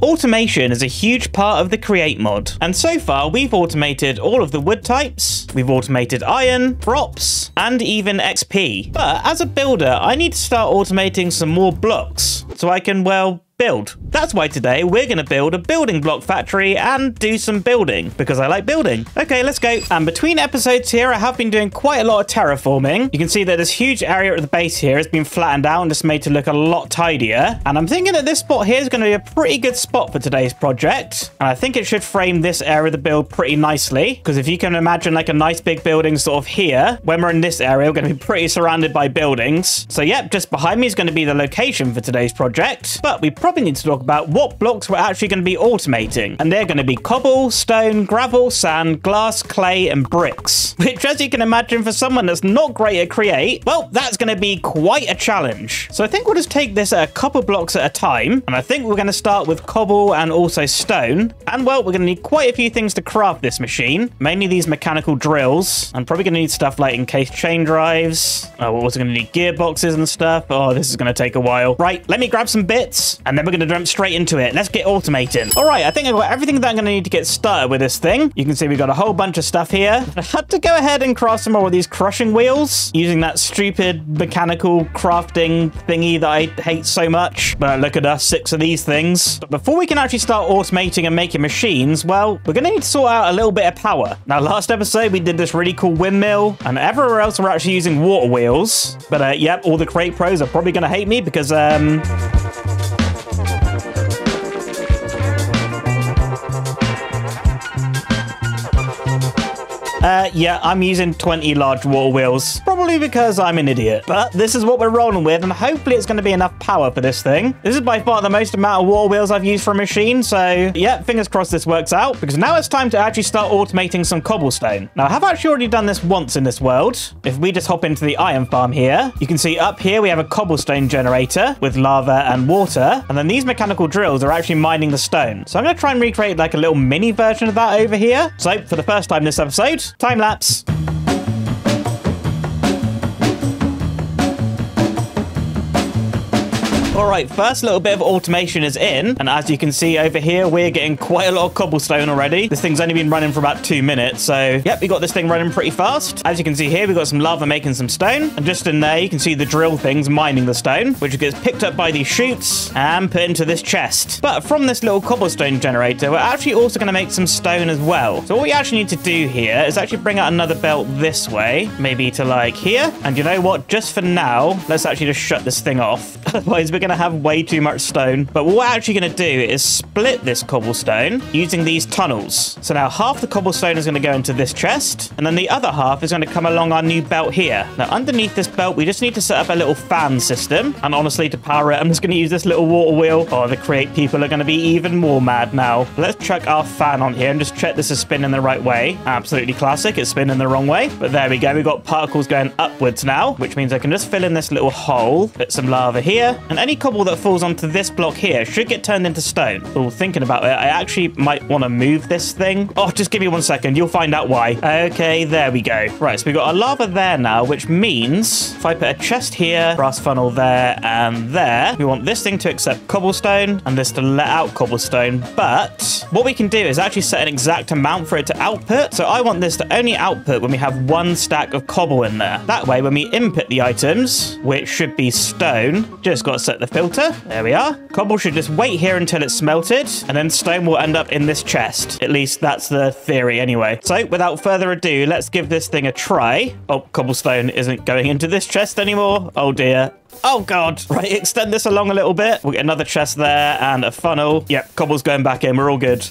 Automation is a huge part of the Create mod, and so far we've automated all of the wood types, we've automated iron, props, and even XP. But as a builder, I need to start automating some more blocks, so I can, well, build. That's why today we're going to build a building block factory and do some building because I like building. Okay, let's go. And between episodes here, I have been doing quite a lot of terraforming. You can see that this huge area at the base here has been flattened out and just made to look a lot tidier. And I'm thinking that this spot here is going to be a pretty good spot for today's project. And I think it should frame this area of the build pretty nicely because if you can imagine like a nice big building sort of here, when we're in this area, we're going to be pretty surrounded by buildings. So yep, just behind me is going to be the location for today's project. But we probably probably need to talk about what blocks we're actually going to be automating. And they're going to be cobble, stone, gravel, sand, glass, clay, and bricks. Which, as you can imagine, for someone that's not great at create, well, that's going to be quite a challenge. So I think we'll just take this a couple blocks at a time. And I think we're going to start with cobble and also stone. And, well, we're going to need quite a few things to craft this machine. Mainly these mechanical drills. I'm probably going to need stuff like encased chain drives. Oh, we're also going to need gearboxes and stuff. Oh, this is going to take a while. Right, let me grab some bits and then then we're going to jump straight into it. Let's get automating. All right, I think I've got everything that I'm going to need to get started with this thing. You can see we've got a whole bunch of stuff here. I had to go ahead and craft some more of these crushing wheels using that stupid mechanical crafting thingy that I hate so much. But look at us, six of these things. But before we can actually start automating and making machines, well, we're going to need to sort out a little bit of power. Now, last episode, we did this really cool windmill, and everywhere else, we're actually using water wheels. But, uh, yep, all the create pros are probably going to hate me because, um... Uh, yeah, I'm using 20 large water wheels. Probably because I'm an idiot. But this is what we're rolling with, and hopefully it's going to be enough power for this thing. This is by far the most amount of water wheels I've used for a machine, so yeah, fingers crossed this works out, because now it's time to actually start automating some cobblestone. Now, I have actually already done this once in this world. If we just hop into the iron farm here, you can see up here we have a cobblestone generator with lava and water, and then these mechanical drills are actually mining the stone. So I'm going to try and recreate like a little mini version of that over here. So for the first time this episode, Time lapse. All right, first little bit of automation is in. And as you can see over here, we're getting quite a lot of cobblestone already. This thing's only been running for about two minutes. So yep, we got this thing running pretty fast. As you can see here, we've got some lava making some stone. And just in there, you can see the drill things mining the stone, which gets picked up by these chutes and put into this chest. But from this little cobblestone generator, we're actually also going to make some stone as well. So what we actually need to do here is actually bring out another belt this way, maybe to like here. And you know what? Just for now, let's actually just shut this thing off. Otherwise, we're going to have way too much stone. But what we're actually going to do is split this cobblestone using these tunnels. So now half the cobblestone is going to go into this chest, and then the other half is going to come along our new belt here. Now, underneath this belt, we just need to set up a little fan system. And honestly, to power it, I'm just going to use this little water wheel. Oh, the create people are going to be even more mad now. Let's chuck our fan on here and just check this is spinning the right way. Absolutely classic. It's spinning the wrong way. But there we go. We've got particles going upwards now, which means I can just fill in this little hole, put some lava here, and any cobble that falls onto this block here should get turned into stone. Oh, thinking about it, I actually might want to move this thing. Oh, just give me one second. You'll find out why. Okay, there we go. Right, so we've got a lava there now, which means if I put a chest here, brass funnel there, and there, we want this thing to accept cobblestone and this to let out cobblestone. But what we can do is actually set an exact amount for it to output. So I want this to only output when we have one stack of cobble in there. That way, when we input the items, which should be stone, just got to set the filter. There we are. Cobble should just wait here until it's smelted, and then stone will end up in this chest. At least that's the theory anyway. So without further ado, let's give this thing a try. Oh, cobblestone isn't going into this chest anymore. Oh dear. Oh god. Right, extend this along a little bit. We'll get another chest there and a funnel. Yep, cobble's going back in. We're all good.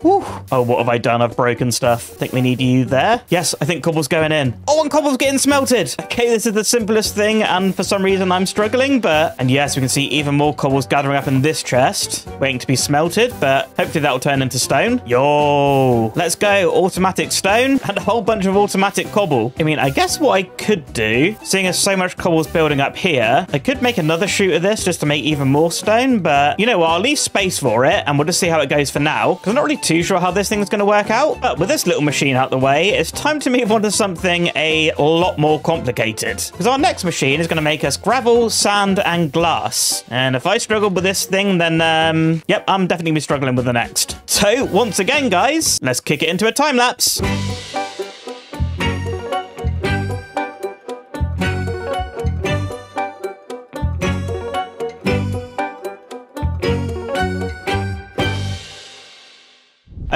Whew. Oh, what have I done? I've broken stuff. Think we need you there. Yes, I think cobble's going in. Oh, and cobble's getting smelted. Okay, this is the simplest thing, and for some reason I'm struggling, but... And yes, we can see even more cobbles gathering up in this chest, waiting to be smelted, but hopefully that'll turn into stone. Yo! Let's go. Automatic stone and a whole bunch of automatic cobble. I mean, I guess what I could do, seeing as so much cobble's building up here, I could make another chute of this just to make even more stone, but you know what? I'll leave space for it, and we'll just see how it goes for now, because I'm not really too sure how this thing's going to work out. But with this little machine out the way, it's time to move on to something a lot more complicated. Because our next machine is going to make us gravel, sand, and glass. And if I struggle with this thing, then, um, yep, I'm definitely be struggling with the next. So, once again, guys, let's kick it into a time lapse.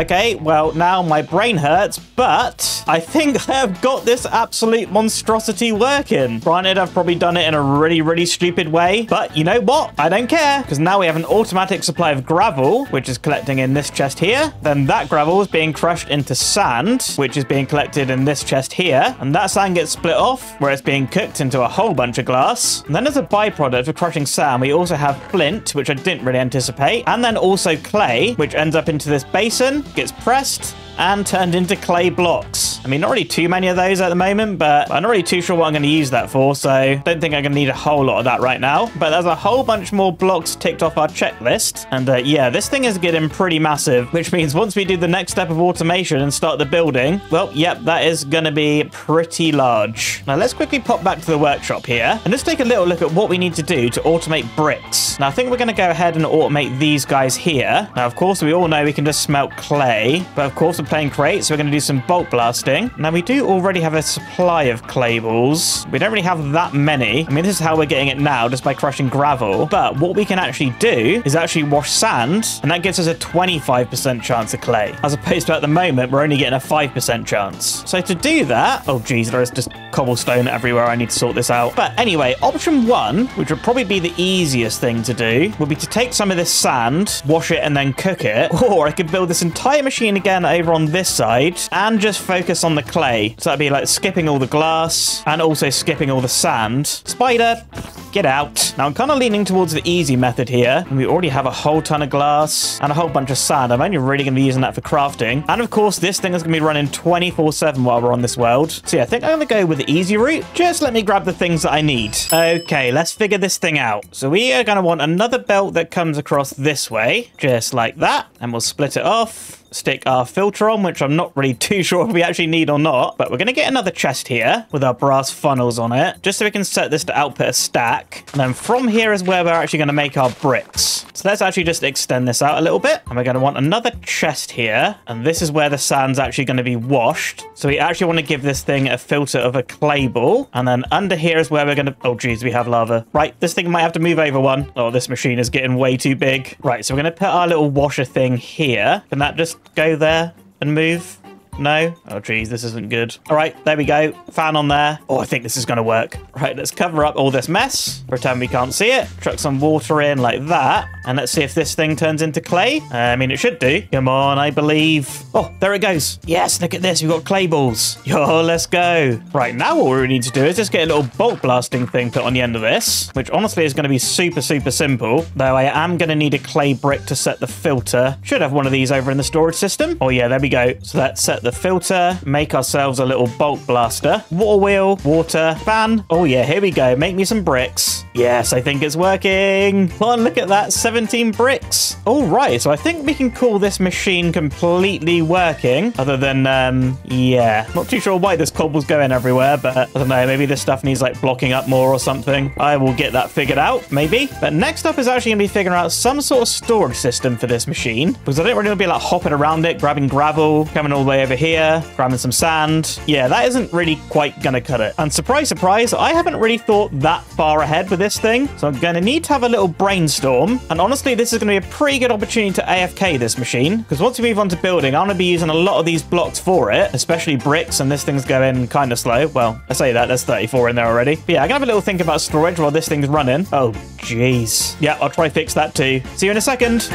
Okay, well, now my brain hurts, but I think I have got this absolute monstrosity working. Granted, I've probably done it in a really, really stupid way, but you know what? I don't care, because now we have an automatic supply of gravel, which is collecting in this chest here. Then that gravel is being crushed into sand, which is being collected in this chest here. And that sand gets split off, where it's being cooked into a whole bunch of glass. And then as a byproduct of crushing sand, we also have flint, which I didn't really anticipate. And then also clay, which ends up into this basin gets pressed and turned into clay blocks. I mean, not really too many of those at the moment, but I'm not really too sure what I'm going to use that for, so don't think I'm going to need a whole lot of that right now. But there's a whole bunch more blocks ticked off our checklist, and uh, yeah, this thing is getting pretty massive, which means once we do the next step of automation and start the building, well, yep, that is going to be pretty large. Now, let's quickly pop back to the workshop here, and let's take a little look at what we need to do to automate bricks. Now, I think we're going to go ahead and automate these guys here. Now, of course, we all know we can just smelt clay, but of course, we're playing create, so we're going to do some bulk blasting. Now, we do already have a supply of clay balls. We don't really have that many. I mean, this is how we're getting it now, just by crushing gravel. But what we can actually do is actually wash sand, and that gives us a 25% chance of clay. As opposed to at the moment, we're only getting a 5% chance. So to do that, oh geez, there is just cobblestone everywhere. I need to sort this out. But anyway, option one, which would probably be the easiest thing to do, would be to take some of this sand, wash it, and then cook it. Or I could build this entire machine again over on this side and just focus on the clay. So that'd be like skipping all the glass and also skipping all the sand. Spider, get out. Now I'm kind of leaning towards the easy method here. And we already have a whole ton of glass and a whole bunch of sand. I'm only really going to be using that for crafting. And of course, this thing is going to be running 24 7 while we're on this world. So yeah, I think I'm going to go with the easy route. Just let me grab the things that I need. Okay, let's figure this thing out. So we are going to want another belt that comes across this way, just like that. And we'll split it off stick our filter on, which I'm not really too sure if we actually need or not. But we're going to get another chest here with our brass funnels on it, just so we can set this to output a stack. And then from here is where we're actually going to make our bricks. So let's actually just extend this out a little bit. And we're going to want another chest here. And this is where the sand's actually going to be washed. So we actually want to give this thing a filter of a clay ball. And then under here is where we're going to... Oh, geez, we have lava. Right, this thing might have to move over one. Oh, this machine is getting way too big. Right, so we're going to put our little washer thing here. Can that just go there and move? No? Oh, geez, this isn't good. All right, there we go. Fan on there. Oh, I think this is going to work. Right, let's cover up all this mess. Pretend we can't see it. Chuck some water in like that. And let's see if this thing turns into clay. Uh, I mean, it should do. Come on, I believe. Oh, there it goes. Yes, look at this. We've got clay balls. Yo, let's go. Right, now what we need to do is just get a little bulk blasting thing put on the end of this, which honestly is going to be super, super simple. Though I am going to need a clay brick to set the filter. Should have one of these over in the storage system. Oh, yeah, there we go. So let's set the filter, make ourselves a little bulk blaster, water wheel, water, fan. Oh yeah, here we go. Make me some bricks. Yes, I think it's working. Come on, look at that, 17 bricks. All right, so I think we can call this machine completely working, other than, um, yeah. Not too sure why this cobble's going everywhere, but I don't know, maybe this stuff needs like blocking up more or something. I will get that figured out, maybe. But next up is actually gonna be figuring out some sort of storage system for this machine, because I don't really want to be like hopping around it, grabbing gravel, coming all the way over here, grabbing some sand. Yeah, that isn't really quite gonna cut it. And surprise, surprise, I haven't really thought that far ahead with this thing. So I'm going to need to have a little brainstorm. And honestly, this is going to be a pretty good opportunity to AFK this machine. Because once we move on to building, I'm going to be using a lot of these blocks for it, especially bricks. And this thing's going kind of slow. Well, I say that, there's 34 in there already. But yeah, I can have a little think about storage while this thing's running. Oh, jeez. Yeah, I'll try fix that too. See you in a second.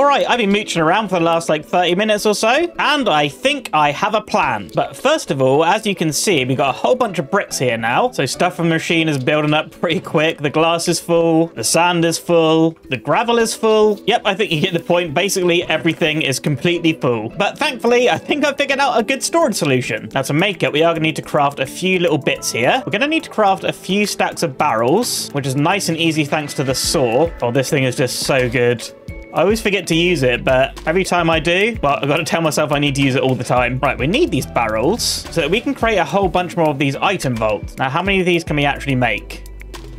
All right, I've been mooching around for the last like 30 minutes or so, and I think I have a plan. But first of all, as you can see, we've got a whole bunch of bricks here now. So stuff from the machine is building up pretty quick. The glass is full, the sand is full, the gravel is full. Yep, I think you get the point. Basically, everything is completely full. But thankfully, I think I've figured out a good storage solution. Now to make it, we are gonna need to craft a few little bits here. We're gonna need to craft a few stacks of barrels, which is nice and easy thanks to the saw. Oh, this thing is just so good. I always forget to use it, but every time I do, well, I've got to tell myself I need to use it all the time. Right, we need these barrels so that we can create a whole bunch more of these item vaults. Now, how many of these can we actually make?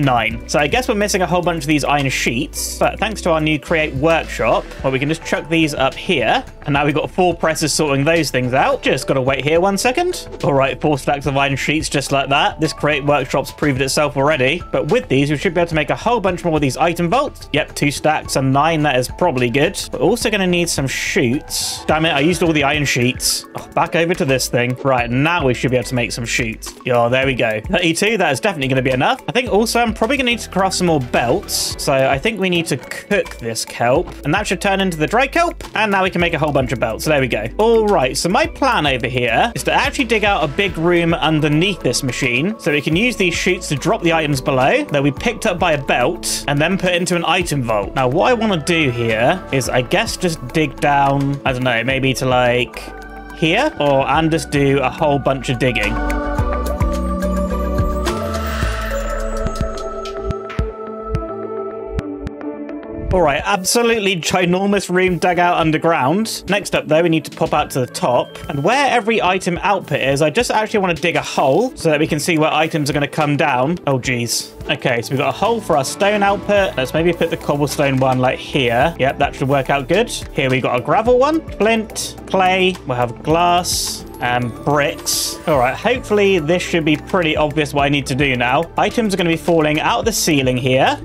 Nine. So I guess we're missing a whole bunch of these iron sheets, but thanks to our new create workshop, well, we can just chuck these up here. And now we've got four presses sorting those things out. Just got to wait here one second. All right, four stacks of iron sheets just like that. This create workshop's proved itself already. But with these, we should be able to make a whole bunch more of these item vaults. Yep, two stacks and nine. That is probably good. We're also going to need some chutes. Damn it, I used all the iron sheets. Oh, back over to this thing. Right, now we should be able to make some chutes. Oh, there we go. 32, that is definitely going to be enough. I think also I'm probably going to need to craft some more belts. So I think we need to cook this kelp. And that should turn into the dry kelp. And now we can make a whole bunch of belts. So there we go. All right, so my plan over here is to actually dig out a big room underneath this machine. So we can use these chutes to drop the items below. They'll be picked up by a belt and then put into an item vault. Now, what I want to do here is I guess just dig down, I don't know, maybe to like here or and just do a whole bunch of digging. All right, absolutely ginormous room dug out underground. Next up, though, we need to pop out to the top. And where every item output is, I just actually want to dig a hole so that we can see where items are going to come down. Oh, geez. Okay, so we've got a hole for our stone output. Let's maybe put the cobblestone one like here. Yep, that should work out good. Here we got a gravel one, flint, clay. We'll have glass, and bricks. All right, hopefully this should be pretty obvious what I need to do now. Items are going to be falling out of the ceiling here.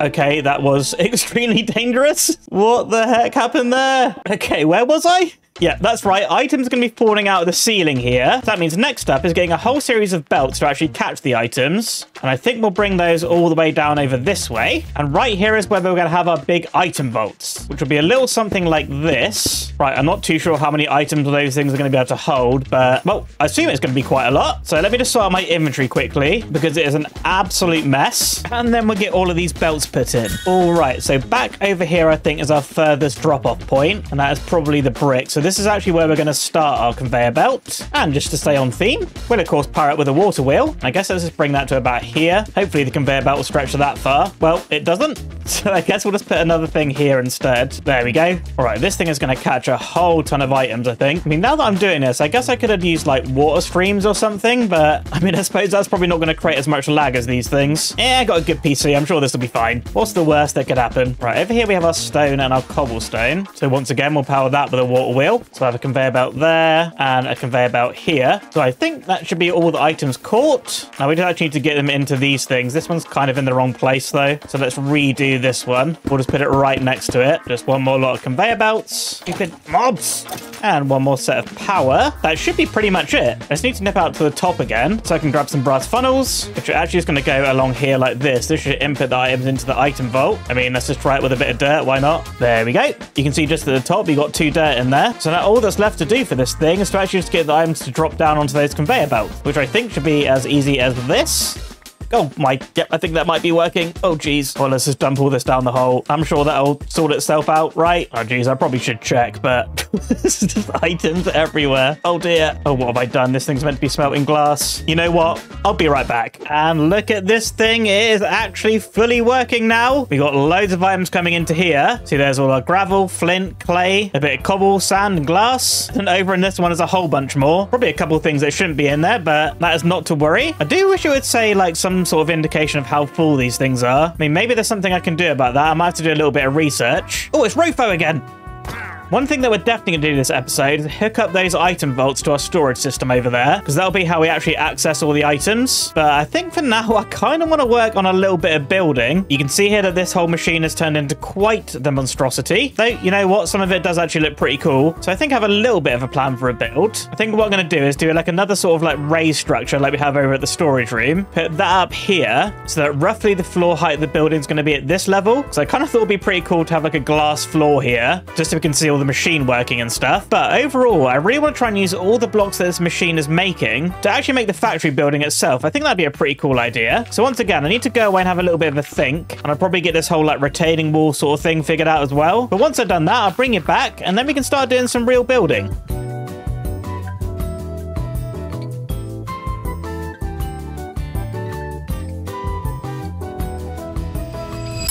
Okay, that was extremely dangerous. What the heck happened there? Okay, where was I? Yeah, that's right. Items are going to be falling out of the ceiling here. That means next up is getting a whole series of belts to actually catch the items. And I think we'll bring those all the way down over this way. And right here is where we're going to have our big item vaults, which will be a little something like this. Right, I'm not too sure how many items those things are going to be able to hold, but, well, I assume it's going to be quite a lot. So let me just sort out my inventory quickly because it is an absolute mess. And then we'll get all of these belts put in. All right, so back over here, I think, is our furthest drop-off point, and that is probably the brick. So this is actually where we're going to start our conveyor belt. And just to stay on theme, we'll of course power it with a water wheel. I guess let's just bring that to about here. Hopefully the conveyor belt will stretch to that far. Well, it doesn't. So I guess we'll just put another thing here instead. There we go. All right, this thing is going to catch a whole ton of items, I think. I mean, now that I'm doing this, I guess I could have used like water streams or something, but I mean, I suppose that's probably not going to create as much lag as these things. Yeah, I got a good PC. I'm sure this will be fine. What's the worst that could happen? Right, over here we have our stone and our cobblestone. So once again, we'll power that with a water wheel. So I have a conveyor belt there and a conveyor belt here. So I think that should be all the items caught. Now we just actually need to get them into these things. This one's kind of in the wrong place though. So let's redo this one. We'll just put it right next to it. Just one more lot of conveyor belts. Stupid mobs. And one more set of power. That should be pretty much it. I just need to nip out to the top again so I can grab some brass funnels, which are actually just going to go along here like this. This should input the items into the item vault. I mean, let's just try it with a bit of dirt. Why not? There we go. You can see just at the top, we got two dirt in there. So now all that's left to do for this thing is to actually just get the items to drop down onto those conveyor belts, which I think should be as easy as this. Oh my, yep, I think that might be working. Oh geez. Well, let's just dump all this down the hole. I'm sure that'll sort itself out, right? Oh geez, I probably should check, but there's just items everywhere. Oh dear. Oh, what have I done? This thing's meant to be smelting glass. You know what? I'll be right back. And look at this thing. It is actually fully working now. We got loads of items coming into here. See, there's all our gravel, flint, clay, a bit of cobble, sand, and glass. And over in this one is a whole bunch more. Probably a couple of things that shouldn't be in there, but that is not to worry. I do wish it would say like some sort of indication of how full these things are. I mean, maybe there's something I can do about that. I might have to do a little bit of research. Oh, it's Rofo again. One thing that we're definitely going to do this episode is hook up those item vaults to our storage system over there, because that'll be how we actually access all the items. But I think for now, I kind of want to work on a little bit of building. You can see here that this whole machine has turned into quite the monstrosity. Though, you know what? Some of it does actually look pretty cool. So I think I have a little bit of a plan for a build. I think what I'm going to do is do like another sort of like raised structure like we have over at the storage room. Put that up here so that roughly the floor height of the building is going to be at this level. So I kind of thought it'd be pretty cool to have like a glass floor here, just so we can see all the machine working and stuff. But overall, I really want to try and use all the blocks that this machine is making to actually make the factory building itself. I think that'd be a pretty cool idea. So once again, I need to go away and have a little bit of a think. And I'll probably get this whole like retaining wall sort of thing figured out as well. But once I've done that, I'll bring it back and then we can start doing some real building.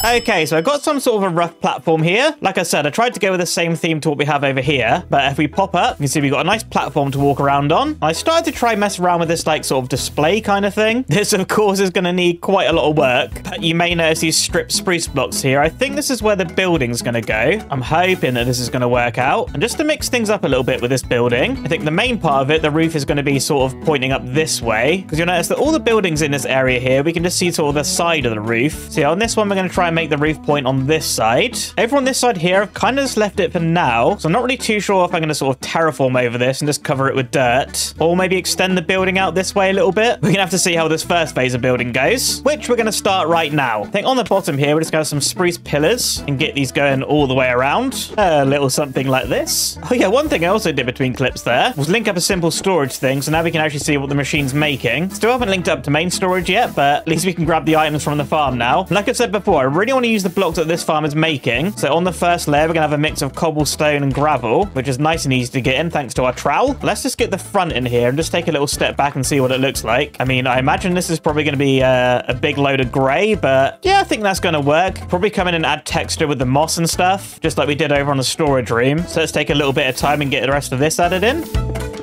Okay, so I've got some sort of a rough platform here. Like I said, I tried to go with the same theme to what we have over here. But if we pop up, you can see we've got a nice platform to walk around on. I started to try mess around with this like sort of display kind of thing. This, of course, is going to need quite a lot of work. But you may notice these strip spruce blocks here. I think this is where the building's going to go. I'm hoping that this is going to work out. And just to mix things up a little bit with this building, I think the main part of it, the roof is going to be sort of pointing up this way. Because you'll notice that all the buildings in this area here, we can just see sort of the side of the roof. So yeah, on this one, we're going to try and make the roof point on this side. Over on this side here, I've kind of just left it for now. So I'm not really too sure if I'm going to sort of terraform over this and just cover it with dirt. Or maybe extend the building out this way a little bit. We're going to have to see how this first phase of building goes, which we're going to start right now. I think on the bottom here, we're just going to have some spruce pillars and get these going all the way around. A little something like this. Oh yeah, one thing I also did between clips there was link up a simple storage thing. So now we can actually see what the machine's making. Still haven't linked up to main storage yet, but at least we can grab the items from the farm now. Like I said before, I really want to use the blocks that this farm is making. So on the first layer, we're going to have a mix of cobblestone and gravel, which is nice and easy to get in thanks to our trowel. Let's just get the front in here and just take a little step back and see what it looks like. I mean, I imagine this is probably going to be uh, a big load of grey, but yeah, I think that's going to work. Probably come in and add texture with the moss and stuff, just like we did over on the storage room. So let's take a little bit of time and get the rest of this added in.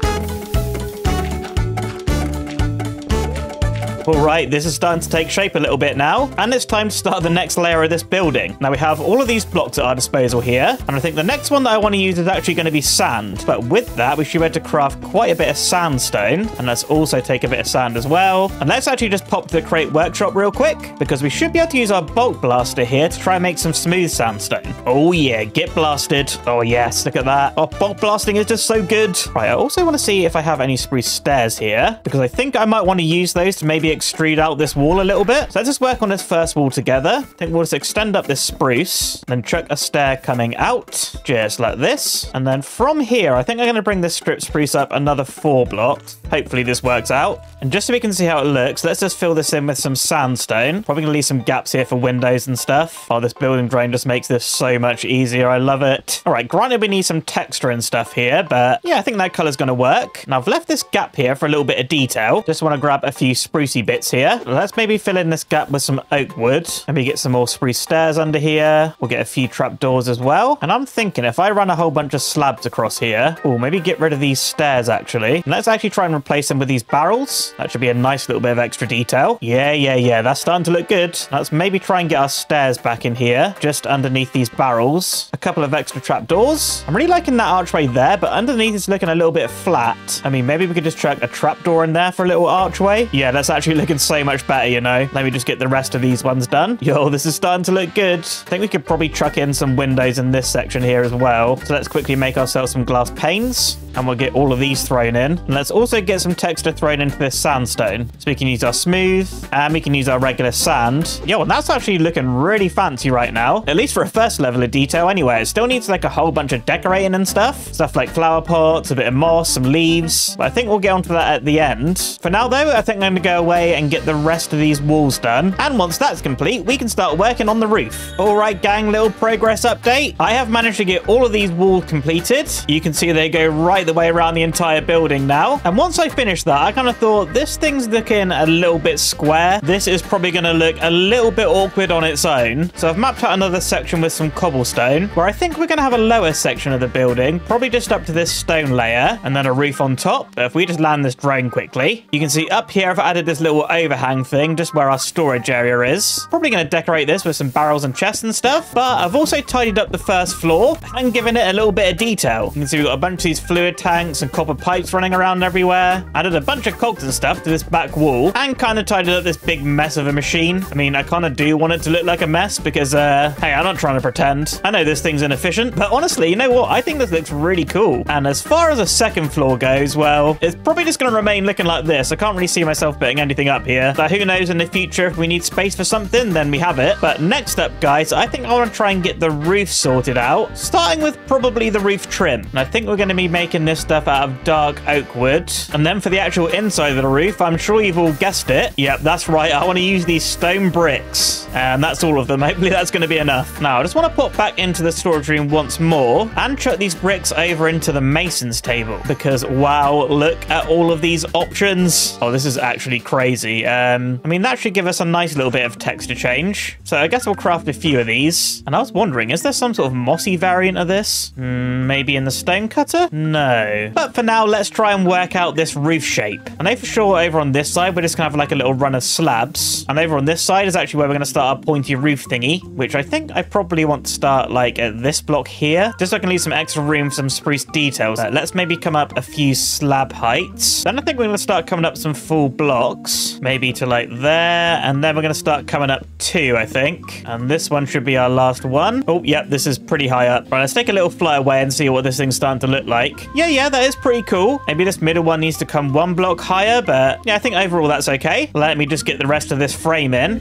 All right, this is starting to take shape a little bit now, and it's time to start the next layer of this building. Now we have all of these blocks at our disposal here, and I think the next one that I want to use is actually going to be sand. But with that, we should be able to craft quite a bit of sandstone, and let's also take a bit of sand as well. And let's actually just pop to the create workshop real quick, because we should be able to use our bulk blaster here to try and make some smooth sandstone. Oh yeah, get blasted. Oh yes, look at that. Oh, bulk blasting is just so good. Right, I also want to see if I have any spruce stairs here, because I think I might want to use those to maybe extrude out this wall a little bit. So let's just work on this first wall together. I think we'll just extend up this spruce, and then chuck a stair coming out, just like this. And then from here, I think I'm going to bring this strip spruce up another four blocks. Hopefully this works out. And just so we can see how it looks, let's just fill this in with some sandstone. Probably going to leave some gaps here for windows and stuff. Oh, this building drone just makes this so much easier. I love it. All right, granted we need some texture and stuff here, but yeah, I think that color's going to work. Now I've left this gap here for a little bit of detail. Just want to grab a few sprucey bits here. Let's maybe fill in this gap with some oak wood. Maybe get some more spruce stairs under here. We'll get a few trapdoors as well. And I'm thinking if I run a whole bunch of slabs across here, oh, maybe get rid of these stairs actually. And let's actually try and replace them with these barrels. That should be a nice little bit of extra detail. Yeah, yeah, yeah. That's starting to look good. Let's maybe try and get our stairs back in here, just underneath these barrels. A couple of extra trapdoors. I'm really liking that archway there, but underneath it's looking a little bit flat. I mean, maybe we could just chuck a trapdoor in there for a little archway. Yeah, that's actually looking so much better, you know. Let me just get the rest of these ones done. Yo, this is starting to look good. I think we could probably chuck in some windows in this section here as well. So let's quickly make ourselves some glass panes and we'll get all of these thrown in. And let's also get some texture thrown into this sandstone. So we can use our smooth and we can use our regular sand. Yo, and that's actually looking really fancy right now. At least for a first level of detail anyway. It still needs like a whole bunch of decorating and stuff. Stuff like flower pots, a bit of moss, some leaves. But I think we'll get onto that at the end. For now though, I think I'm going to go away and get the rest of these walls done. And once that's complete, we can start working on the roof. All right, gang, little progress update. I have managed to get all of these walls completed. You can see they go right the way around the entire building now. And once I finished that, I kind of thought this thing's looking a little bit square. This is probably going to look a little bit awkward on its own. So I've mapped out another section with some cobblestone where I think we're going to have a lower section of the building, probably just up to this stone layer and then a roof on top. But if we just land this drone quickly, you can see up here I've added this little overhang thing just where our storage area is. Probably going to decorate this with some barrels and chests and stuff. But I've also tidied up the first floor and given it a little bit of detail. You can see we've got a bunch of these fluid tanks and copper pipes running around everywhere. Added a bunch of cogs and stuff to this back wall and kind of tidied up this big mess of a machine. I mean, I kind of do want it to look like a mess because, uh, hey, I'm not trying to pretend. I know this thing's inefficient, but honestly, you know what? I think this looks really cool. And as far as a second floor goes, well, it's probably just going to remain looking like this. I can't really see myself putting anything up here. But who knows in the future if we need space for something, then we have it. But next up, guys, I think I want to try and get the roof sorted out, starting with probably the roof trim. And I think we're going to be making this stuff out of dark oak wood. And then for the actual inside of the roof, I'm sure you've all guessed it. Yep, that's right. I want to use these stone bricks. And that's all of them. Hopefully that's going to be enough. Now, I just want to pop back into the storage room once more and chuck these bricks over into the mason's table because, wow, look at all of these options. Oh, this is actually crazy. Um, I mean, that should give us a nice little bit of texture change. So I guess we'll craft a few of these. And I was wondering, is there some sort of mossy variant of this? Mm, maybe in the stone cutter? No. But for now, let's try and work out this roof shape. I know for sure over on this side, we're just going to have like a little run of slabs. And over on this side is actually where we're going to start our pointy roof thingy, which I think I probably want to start like at this block here, just so I can leave some extra room for some spruce details. Uh, let's maybe come up a few slab heights. Then I think we're going to start coming up some full blocks, maybe to like there. And then we're going to start coming up two, I think. And this one should be our last one. Oh, yep, this is pretty high up. Right, let's take a little fly away and see what this thing's starting to look like. Yeah, yeah, yeah, that is pretty cool. Maybe this middle one needs to come one block higher, but yeah, I think overall that's okay. Let me just get the rest of this frame in.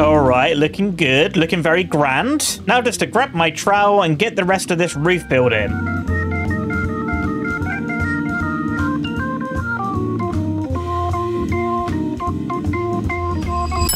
All right, looking good, looking very grand. Now just to grab my trowel and get the rest of this roof built in.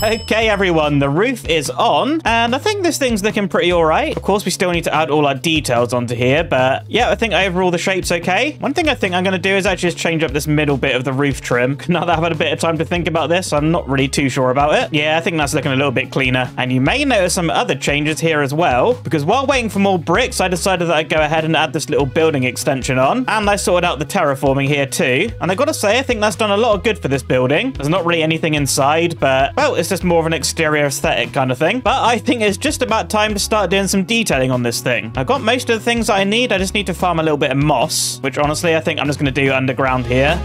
Okay, everyone, the roof is on, and I think this thing's looking pretty all right. Of course, we still need to add all our details onto here, but yeah, I think overall the shape's okay. One thing I think I'm going to do is actually just change up this middle bit of the roof trim. Now that I've had a bit of time to think about this, I'm not really too sure about it. Yeah, I think that's looking a little bit cleaner. And you may notice some other changes here as well, because while waiting for more bricks, I decided that I'd go ahead and add this little building extension on, and I sorted out the terraforming here too. And I gotta say, I think that's done a lot of good for this building. There's not really anything inside, but, well, it's just more of an exterior aesthetic kind of thing. But I think it's just about time to start doing some detailing on this thing. I've got most of the things I need. I just need to farm a little bit of moss, which honestly, I think I'm just going to do underground here.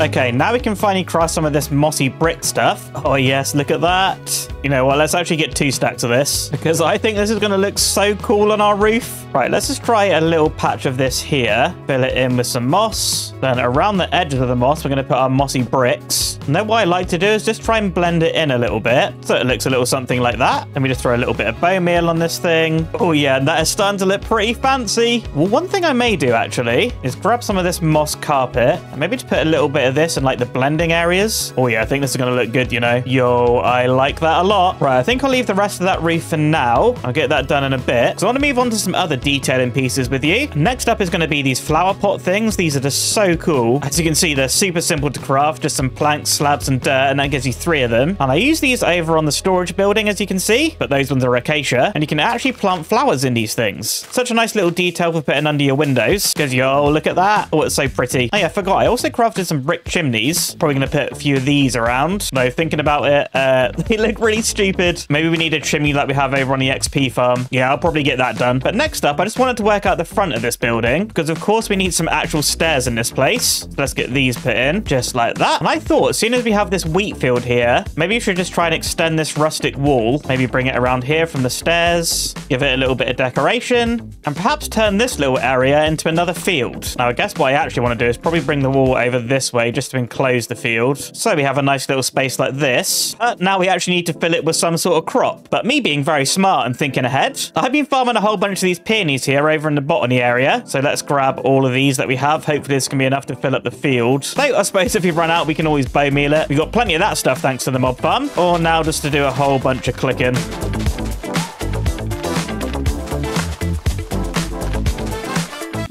Okay, now we can finally craft some of this mossy brick stuff. Oh yes, look at that. You know what, let's actually get two stacks of this because I think this is going to look so cool on our roof. Right, let's just try a little patch of this here. Fill it in with some moss. Then around the edges of the moss, we're going to put our mossy bricks. And then what I like to do is just try and blend it in a little bit. So it looks a little something like that. Then we just throw a little bit of bone meal on this thing. Oh yeah, that is starting to look pretty fancy. Well, one thing I may do actually is grab some of this moss carpet and maybe just put a little bit of this and like the blending areas. Oh yeah, I think this is to look good, you know. Yo, I like that a lot. Right, I think I'll leave the rest of that reef for now. I'll get that done in a bit. So I want to move on to some other detailing pieces with you. Next up is to be these flower pot things. These are just so cool. As you can see, they're super simple to craft. Just some planks, slabs, and dirt, and that gives you three of them. And I use these over on the storage building, as you can see, but those ones are acacia. And you can actually plant flowers in these things. Such a nice little detail for putting under your windows. Because, yo, look at that. Oh, it's so pretty. Oh, yeah, I forgot. I also crafted some brick chimneys. Probably going to put a few of these around. Though, thinking about it, uh, they look really stupid. Maybe we need a chimney like we have over on the XP farm. Yeah, I'll probably get that done. But next up, I just wanted to work out the front of this building because, of course, we need some actual stairs in this place. So let's get these put in just like that. And I thought, as soon as we have this wheat field here, maybe we should just try and extend this rustic wall. Maybe bring it around here from the stairs, give it a little bit of decoration, and perhaps turn this little area into another field. Now, I guess what I actually want to do is probably bring the wall over this way just to enclose the field. So we have a nice little space like this. But now we actually need to fill it with some sort of crop. But me being very smart and thinking ahead, I've been farming a whole bunch of these peonies here over in the botany area. So let's grab all of these that we have. Hopefully this can be enough to fill up the field. So I suppose if we run out, we can always bone meal it. We've got plenty of that stuff thanks to the mob farm. Or now just to do a whole bunch of clicking.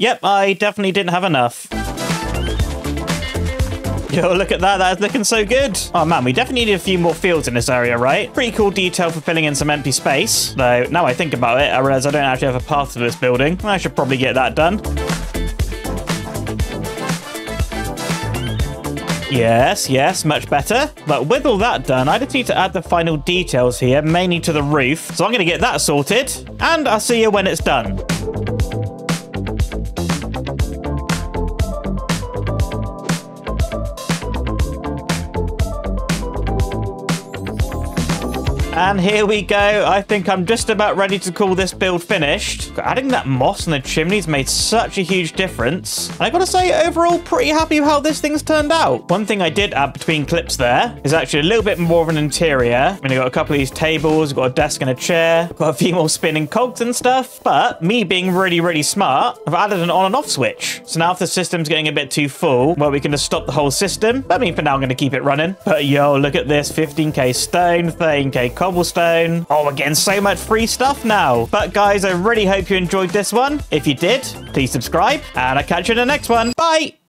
Yep, I definitely didn't have enough. Yo, look at that. That's looking so good. Oh, man, we definitely need a few more fields in this area, right? Pretty cool detail for filling in some empty space. Though, now I think about it, I realize I don't actually have a path to this building. I should probably get that done. Yes, yes, much better. But with all that done, I just need to add the final details here, mainly to the roof. So I'm going to get that sorted, and I'll see you when it's done. And here we go. I think I'm just about ready to call this build finished. Adding that moss on the chimneys made such a huge difference. And I gotta say, overall, pretty happy with how this thing's turned out. One thing I did add between clips there is actually a little bit more of an interior. I mean, I got a couple of these tables, got a desk and a chair, got a few more spinning cogs and stuff. But me being really, really smart, I've added an on and off switch. So now if the system's getting a bit too full, well, we can just stop the whole system. I mean, for now, I'm going to keep it running. But yo, look at this 15k stone, 13k cobblestone. Oh, we're getting so much free stuff now. But guys, I really hope you enjoyed this one. If you did, please subscribe and I'll catch you in the next one. Bye.